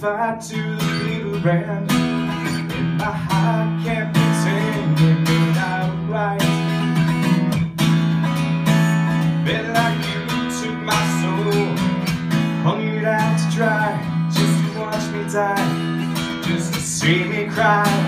fight to the beat brand And my heart can't pretend it may not right. Bet like you took my soul. Hung it out to dry. Just to watch me die. Just to see me cry.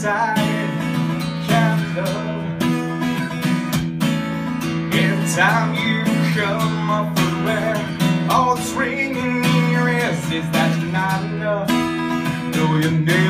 decided capital. Every time you come up for air, all that's ringing in your ears is that you're not enough. Though your name.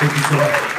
Thank you so much.